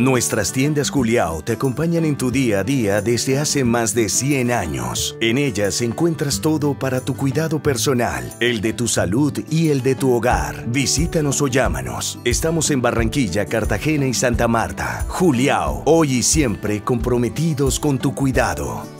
Nuestras tiendas Juliao te acompañan en tu día a día desde hace más de 100 años. En ellas encuentras todo para tu cuidado personal, el de tu salud y el de tu hogar. Visítanos o llámanos. Estamos en Barranquilla, Cartagena y Santa Marta. Juliao, hoy y siempre comprometidos con tu cuidado.